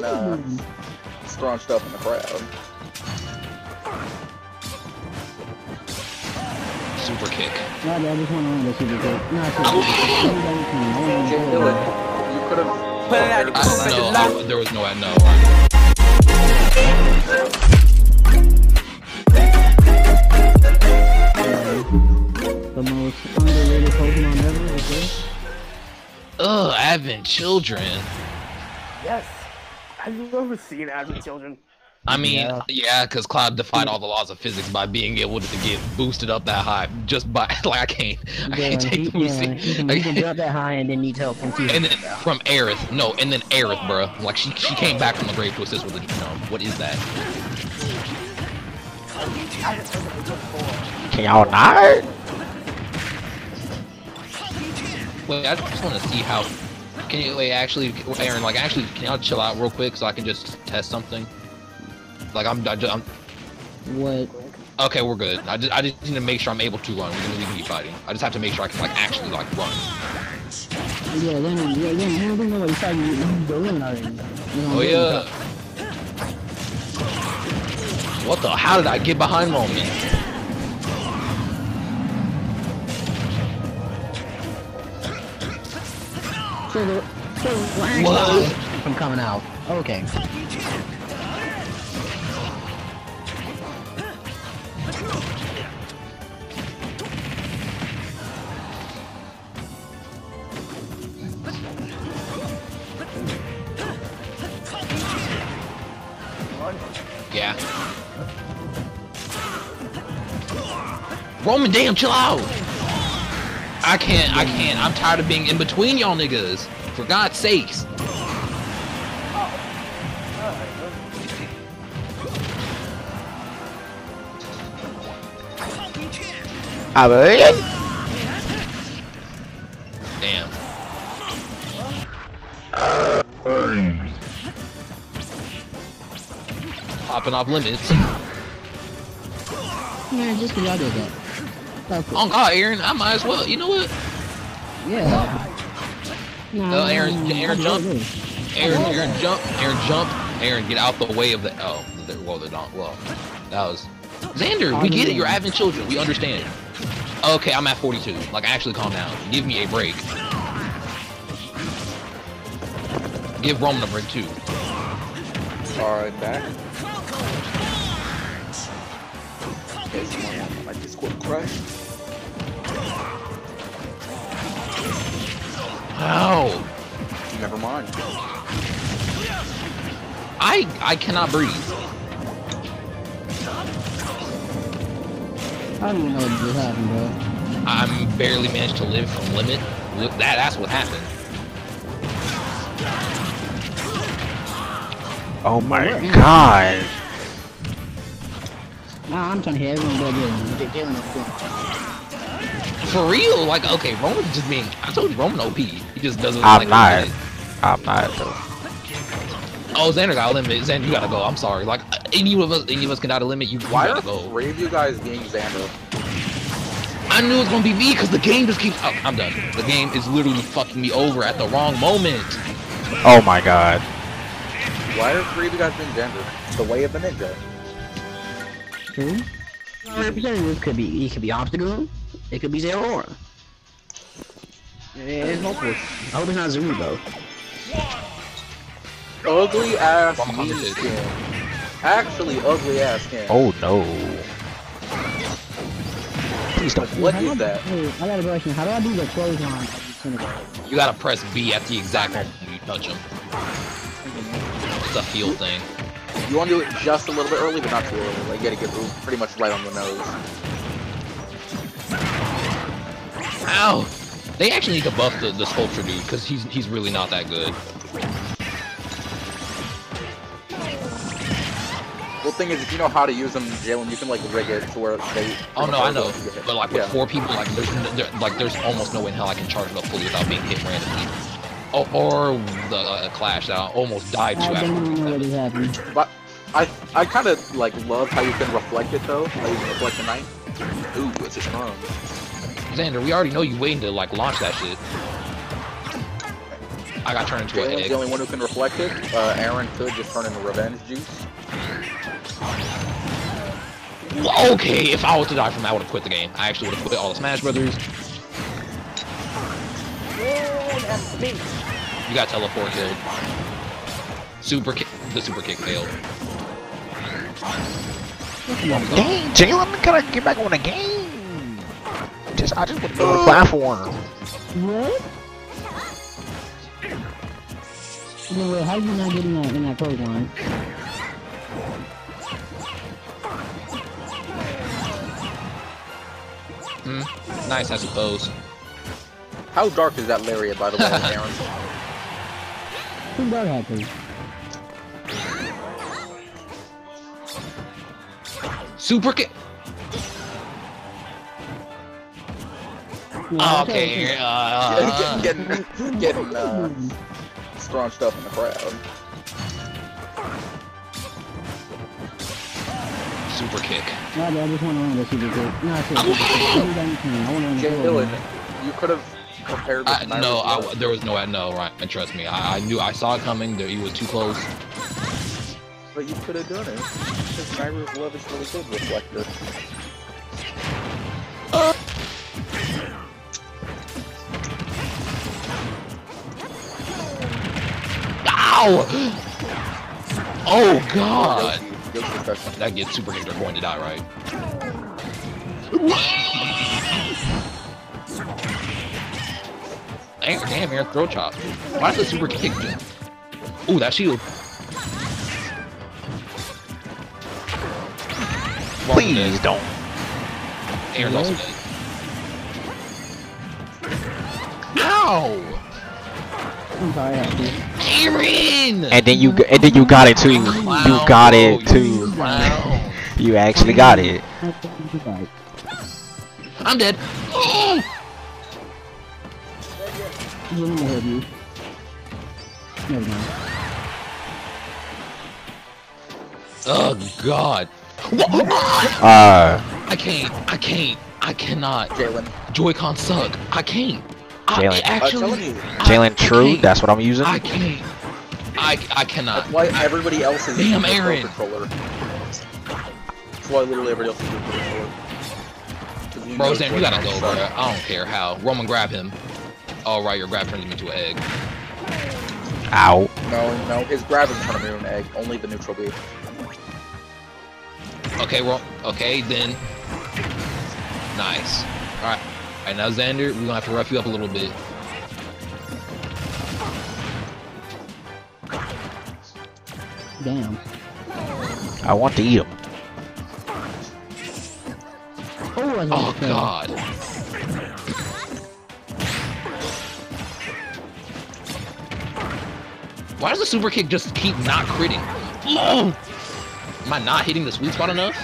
getting uh, scrunched up in the crowd. Super kick. No, I just want to run the super kick. No, I You didn't do it. You could have. Put it out the I, coop no, the. I, there was no, no. The most underrated Pokemon ever, okay? Ugh, Advent Children. Yes. Have you ever seen Advent Children? I mean, Yeah. yeah, because Cloud defied all the laws of physics by being able to get boosted up that high just by like I can't, I can't Yeah, take he, the yeah, boosting. he can, he can drop that high and then needs help from two. And then from Aerith, no, and then Aerith, bruh. Like she she came back from the grave to assist with the no, what is that? Can y'all not? Wait, I just want to see how. Can you wait? Actually, Aaron, like actually, can y'all chill out real quick so I can just test something? Like I'm, I just, I'm What? okay. We're good. I just I just need to make sure I'm able to run. We can, we can keep fighting. I just have to make sure I can like actually like run. Yeah, then, yeah, then, you don't know what he's talking about. He's doing already. Oh yeah. What the? How did I get behind Roman? So the, so What? from coming out. Okay. Yeah. Roman, damn, chill out. I can't. I can't. I'm tired of being in between y'all niggas. For God's sakes. I believe. Damn. Popping off limits. Man, just cause y'all did that. Fuck it. Oh God, Aaron, I might as well. You know what? Yeah. No, Oh, uh, Aaron- no, no, Aaron, jump. no, no. Aaron, Aaron, jump. Aaron, jump. Aaron, get out the way of the. Oh, the, well, the don't. Well, that was. Xander, we get it. You're having children. We understand. Okay, I'm at 42. Like, actually, calm down. Give me a break. Give Roman a break too. Alright, back. Someone like this quick crush. Ow! Never mind. I I cannot breathe. I don't even know what just happened, bro. I'm barely managed to live from limit. Li- That that's what happened. Oh my god. Nah, I'm trying to hear everyone go get They're dealing it. For real? Like, okay, Roman just being. I told you, Roman OP. He just doesn't. I'm like, not. I'm not though. Oh, Xander got a limit. Xander, you gotta go. I'm sorry. Like, any of us, any of us can out a limit. You, you Why gotta go. three of you guys being Xander? I knew it was gonna be me because the game just keeps. Oh, I'm done. The game is literally fucking me over at the wrong moment. Oh my god. Why are three of you guys being Xander? The way of the ninja. True. Representative could be, he could be obstacle. It could be zero aura. Yeah, it's multiple. I hope it's not Zuru though. Ugly ass Wrong skin. Actually, ugly ass skin. Oh no. Please don't. What How do I- that? Hey, I got a question. How do I do the clothesline? You gotta press B at the exact moment you touch him. It's a feel thing. You want to do it just a little bit early, but not too early. Like, you gotta get pretty much right on the nose. Ow! They actually need to buff the, the sculpture dude because he's he's really not that good. Well, thing is, if you know how to use them, Jalen, you can like rig it to where they. Oh no, I know. But like with Yeah. four people, like there's like there's almost no way in hell I can charge it up fully without being hit randomly. Or, or the uh, clash that I almost died to I don't know what is happening. But I I kind of like love how you can reflect it though. How you can reflect the knight. Ooh, it's a strong. Xander, we already know you waiting to like launch that shit. I got turned into an Jalen's egg. the only one who can reflect it. Uh, Aaron could just turn into revenge juice. Okay, if I was to die from that, I would have quit the game. I actually would have quit all the Smash Brothers. And that's me. You got teleport killed. Super kick. The super kick failed. Dang, Jalen, gotta get back on the game. Just, I just want to go to the platform. What? No, wait, how you not getting that in that Pokemon? Hmm. Nice, I suppose. How dark is that lariat, by the way, Aaron? Who got happy? Super kick. Okay. Uh, getting, getting, getting uh, scrunched up in the crowd. super kick. No, I just want to run the super kick. No, I said super quick. I want to run the Jay Dillon, you could have this I, no, I, there was no, no, right? And trust me, I, I knew, I saw it coming. There, he was too close. But you could have done it. Because Nayru's love is really good reflector. Ow! Oh God! Yoshi, Yoshi touchdown. That gets super. They're going to die, right? Damn, damn, Aaron, throw chop. Why does the super kick? Ooh, that shield. Please don't. Aaron's also dead. Ow! I'm sorry, happy. Aaron! And then you, and then you got it too. You got it too. clown. You actually got it. I'm dead. Oh! We're gonna hurt you. Never mind. Oh God! Uh, I can't. I can't. I cannot. Jalen, Joy-Con suck. I can't. Jalen. Actually. Jalen, true. can't. That's what I'm using. I can't. I I cannot. That's why everybody else is Damn, using the Aaron. controller. That's why literally everybody else is using the controller. 'Cause you Bro, know Sam, you gotta go, Joy-Cons bro. I don't care how. Roman, grab him. All right, your grab turns him into an egg. Ow. No, no, his grab is turn him into an egg. Only the neutral B. Okay, well, Okay, then. Nice. All right. All right, now Xander, we're gonna have to rough you up a little bit. Damn. I want to eat him. Oh, I Oh just God. Why does the super kick just keep not critting? Am I not hitting the sweet spot enough?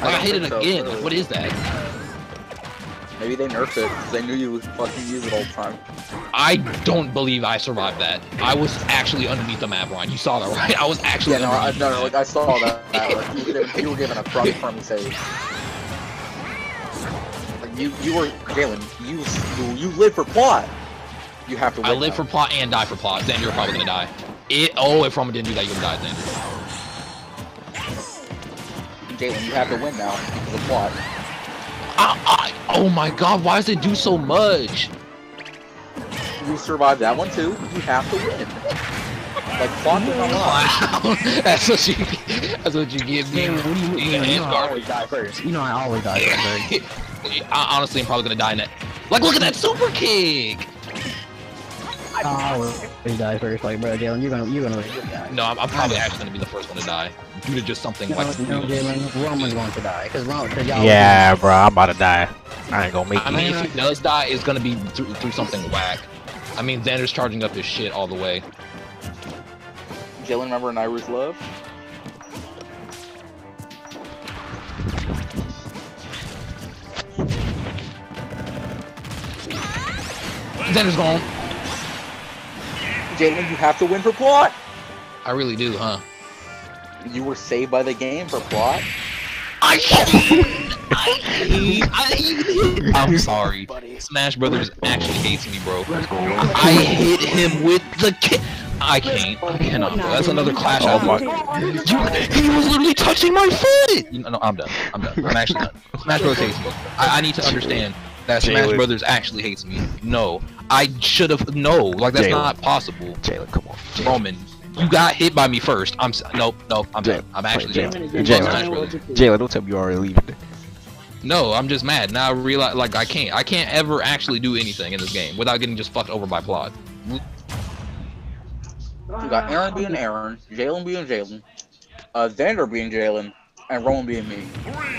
Like I, don't hit it so, again. really. Like, what is that? Maybe they nerfed it because they knew you would fucking use it all the time. I don't believe I survived that. I was actually underneath the map, Ryan. You saw that, right? I was actually Yeah, no, I, underneath. no, no, like I saw that. that like, you, were given, you were given a front firm save. Like you, you were Jalen. You, you live for plot. You have to. Win I live now. for plot and die for plot. Xander, you're probably gonna die. It. Oh, if Roman didn't do that, you would have died, Xander. Jalen. You have to win now because of plot. I, I, oh my God! Why does it do so much? You survived that one too. You have to win. Like plot does not. Wow, that's what you. That's what you give me. Damn, what do you mean? You you ant know I always die first. You know I always die first. I, honestly, I'm probably gonna die in that. Like, look at that super kick. Oh, I always die first. Like, bro, Jalen, you're gonna, you're gonna really die. No, I'm, I'm probably actually gonna be the first one to die due to just something No, like. no, Jalen, Roman's going to die. Cause Roman, cause y'all. Yeah, bro, I'm about to die. I ain't gonna make I it. mean, if he does die, it's gonna be through, through something whack. I mean, Xander's charging up his shit all the way. Jalen, remember Nayru's love? Xander's gone. Jalen, you have to win for plot. I really do, huh? You were saved by the game for plot. I I, I'm sorry. Smash Brothers actually hates me, bro. I hit him with the ki- I can't. I cannot, bro. That's another clash. Oh I my- You, he was literally touching my foot. No, no, I'm done. I'm done. I'm actually done. Smash Brothers hates me. I, I need to understand that Smash Brothers actually hates me. No, I should have. No, like that's Jalen. not possible. Jalen, come on. Jalen. Roman, you got hit by me first. I'm s- nope, nope. I'm done. Jalen, I'm actually Jalen. Jalen, Fuck Smash Brothers. Jalen, don't tell me you already leaving. No, I'm just mad. Now I realize, like, I can't, I can't ever actually do anything in this game without getting just fucked over by plot. You got Aaron being Aaron, Jalen being Jalen, uh, Xander being Jalen, and Roman being me.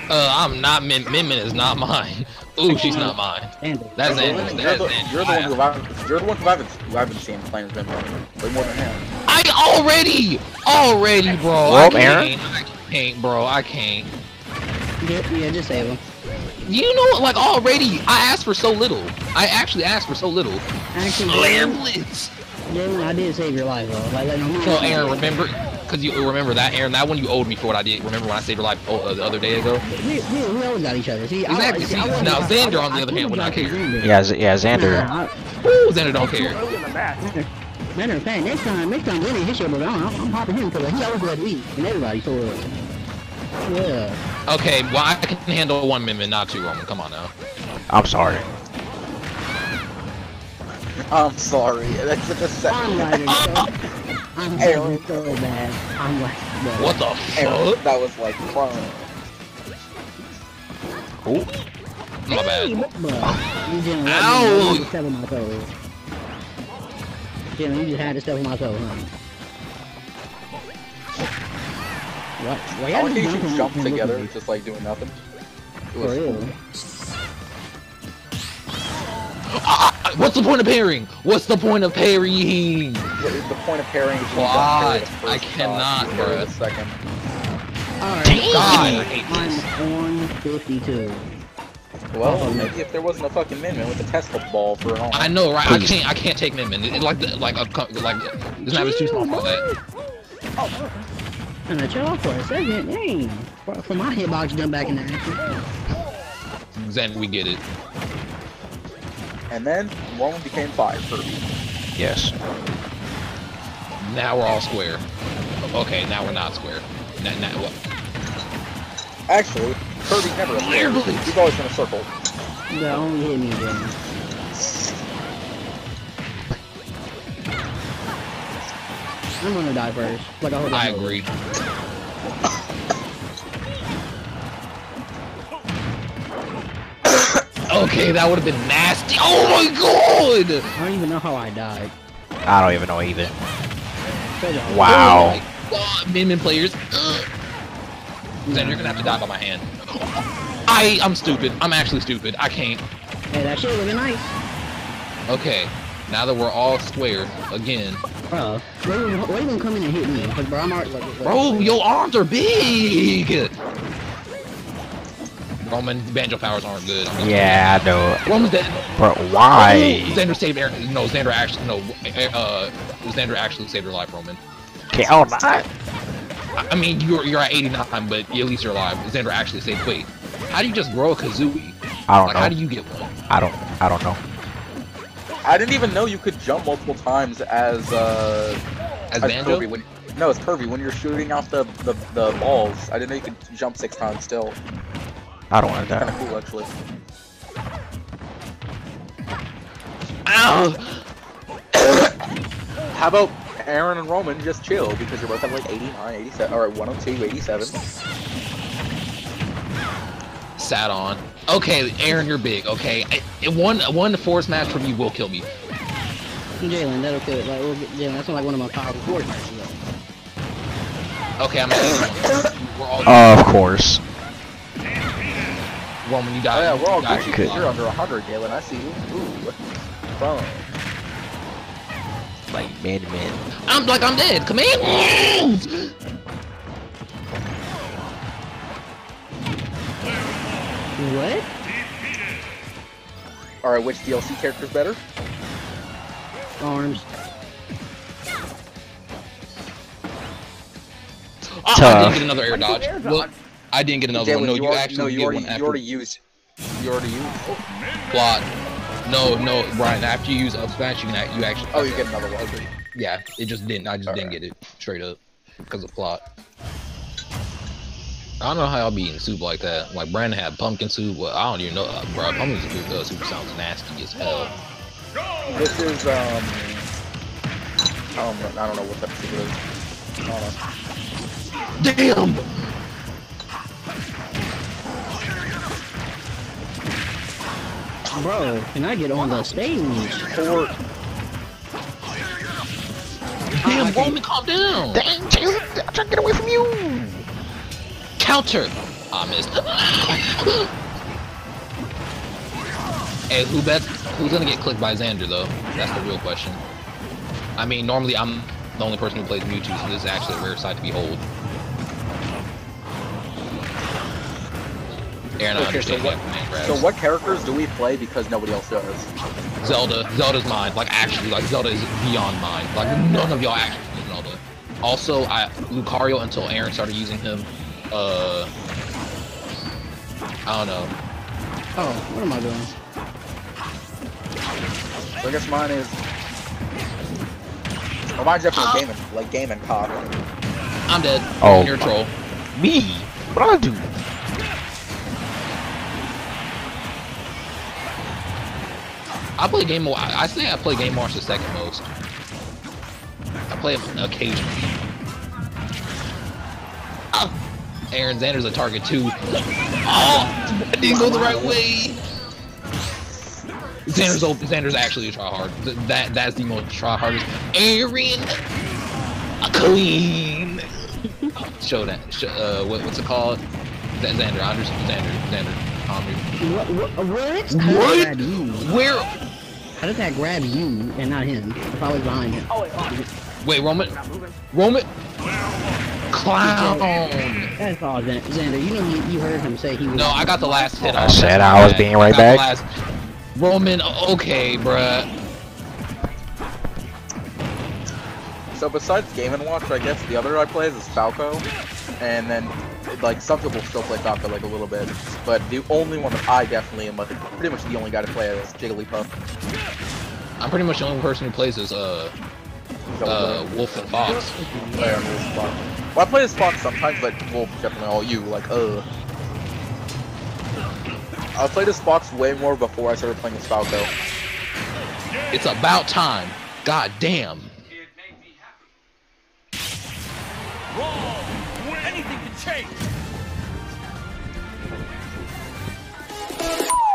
Uh, I'm not Min. Min Min is not mine. Ooh, she's not mine. Xander. That's You're That's you're the, you're the one who I, I've, you're the one who I've been, who I've been seeing playing as Roman way more than him. I already, already, bro. I can't, Aaron? I can't, bro. I can't. Yeah, yeah, just save him. You know, what, like already, I asked for so little. I actually asked for so little. Actually, Jalen, Lamblets. Jalen, I did save your life, though. Like, like, no, no, Aaron, remember? Cause you remember that, Aaron. That one you owed me for what I did. Remember when I saved your life oh, uh, the other day ago? We, we, we always got each other. See, Exactly, I, see, I, now I, Xander, on the I other hand, would not told you care. I Yeah, Z- yeah, Xander. Nah, Ooh, Xander don't care. Early in the match. I- Matter of fact, next time, next time Lenny hits your brother, I'm, I'm popping him because he always let me and everybody. So, yeah. Okay, well I can handle one Min Min, not two Roman. Come on now. I'm sorry. I'm sorry. That's such a set. I'm lagging so. I'm Aaron. lagging so bad. I'm like, bro. What the Aaron, fuck? that was like prone. My Hey, bad. but, bro, you just let Ow. me step on my toes. Jimmy, you just had to step on my toes, huh? What? Why I y'all like how you should jumping jump and together, at just like doing nothing. It For was real. Ah, what's the point of parrying? What's the point of parrying? The, the point of pairing is you Why? parry I cannot, you parry bruh. the second. Alright, God, I hate this. I'm 152. Well, Oh, maybe if there wasn't a fucking min with a Tesla ball for an arm. I know, right? I can't. I can't take Min Min. It, like, the, like, a, co- like, this map is too small for that. Oh, and I chill off for a second, dang. For, for my hitbox jump back in the action. Zen, we get it. And then Roman became five for Yes. Now we're all square. Okay, now we're not square. Now, now what? Actually, Kirby's never a square. Clearly. He's always been a circle. No, only hit me again. I'm gonna die first. Like I, hope I agree. Okay, that would have been nasty. Oh my god! I don't even know how I died. I don't even know either. Wow. Oh my god, Min Min players. Ugh. Zen, you're gonna have to die by my hand. I, I'm stupid. I'm actually stupid. I can't. Hey, that shit looking nice. Okay, now that we're all square again. Bro, why you why you gonna in and hit me? Cause bro, I'm already like, like Bro, your arms are big! Roman, banjo powers aren't good. I'm Yeah, I know. Roman's dead. But why? Oh, Xander saved Aaron. No, Xander actually, no, uh, Xander actually saved your life, Roman. Okay, oh, not. I, I mean, you're you're at 89, but at least you're alive. Xander actually saved. Wait, how do you just grow a kazooie? I don't Like, how do you get one? I don't. I don't know. I didn't even know you could jump multiple times as uh As as banjo? Kirby when no, it's Kirby when you're shooting out the, the the balls. I didn't know you could jump six times still. I don't want to Kind die. of cool actually. Ow! How about Aaron and Roman just chill because you're both at like 89, 87, or 102, 87. Sat on. Okay, Aaron, you're big. Okay, I, one one force match from you will kill me. Jalen, that'll kill it. Like, we'll get, Jalen, that's not like one of my powerful force matches. Okay, I'm at 81. We're all Of course. Roman, you Oh yeah, we're all you. Gucci Good. because you're under 100, Galen. I see you. Ooh, phone. Like, man, to man. I'm like I'm dead. Command. What? All right, which DLC character's better? Arms. Oh, I Tough. didn't get another air dodge. Air dodge. I I didn't get another Jalen, one. No, you, you, already, actually no, you get already, one you already used. You already used. plot. No, no, Brian. After you use up smash, you can act- you actually. Oh, you get another one. Okay. Yeah, it just didn't. I just didn't Alright. get it straight up because of plot. I don't know how y'all be eating soup like that. Like Brandon had pumpkin soup. Well, I don't even know, uh, bro. Pumpkin soup, uh, soup sounds nasty as hell. This is um. I don't know. I don't know what that soup is. Damn. Bro, can I get on the stage? Port. Damn, I can't- Roman, calm down. Dang, Jalen, I'm trying to get away from you. Counter. I missed. hey, who bet? Who's gonna get clicked by Xander though? That's the real question. I mean, normally I'm the only person who plays Mewtwo, so this is actually a rare sight to behold. Aaron, I Okay, so what- that command grabs. So what characters do we play because nobody else does? Zelda, Zelda's mine. Like actually, like Zelda is beyond mine. Like none of y'all actually use Zelda. Also, I Lucario until Aaron started using him. Uh, I don't know. Oh, what am I doing? So I guess mine is. Well, mine's definitely gaming, like gaming cock. I'm dead. Oh. You're a troll. Me? What I do? I play Game Watch. I say I play Game Watch the second most. I play him occasionally. Oh, Aaron Xander's a target too. Oh, that didn't go the right way. Xander's Xander's actually a try hard. Th- That that's the most try hardest. Aaron, a clean. Show that. Sh- uh, what, what's it called? That Xander. I understand. Xander. Xander. What? What? What? What? How did that grab you? Where? How did that grab you and not him? If I was behind him. Oh wait, oh, Wait, Roman. Roman. Clown. That's all, Xan- Xander. You know, you, you heard him say he was. No, I got the last hit. I off. said I was being right back. last- Roman, okay, bruh. So besides Game and Watch, I guess the other I play is Falco, and then like some people still play Falco like a little bit, but the only one that I definitely am like pretty much the only guy to play is Jigglypuff. I'm pretty much the only person who plays as uh, uh, Wolf and Fox. Player on Wolf Fox. Well, I play as Fox sometimes, but Wolf definitely all you like uh. I played as Fox way more before I started playing as Falco. It's about time. God damn. Anything can change. you